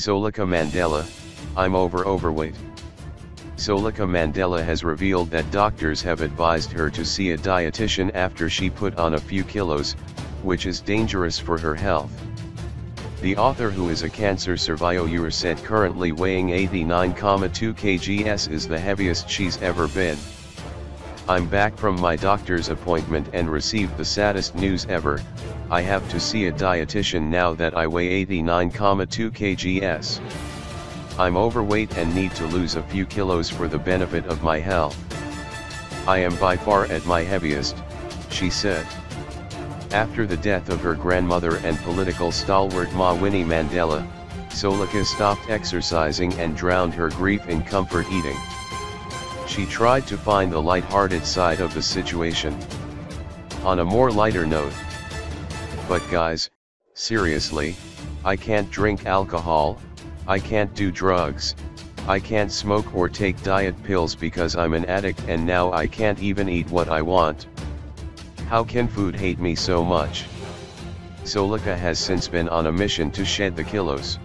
Zoleka Mandela, I'm over overweight. Zoleka Mandela has revealed that doctors have advised her to see a dietitian after she put on a few kilos, which is dangerous for her health. The author who is a cancer survivor said currently weighing 89,2 kgs is the heaviest she's ever been. I'm back from my doctor's appointment and received the saddest news ever, I have to see a dietitian now that I weigh 89,2 kgs. I'm overweight and need to lose a few kilos for the benefit of my health. I am by far at my heaviest, she said. After the death of her grandmother and political stalwart Ma Winnie Mandela, Zoleka stopped exercising and drowned her grief in comfort eating. She tried to find the light-hearted side of the situation. On a more lighter note. But guys, seriously, I can't drink alcohol, I can't do drugs, I can't smoke or take diet pills because I'm an addict and now I can't even eat what I want. How can food hate me so much? Zoleka has since been on a mission to shed the kilos.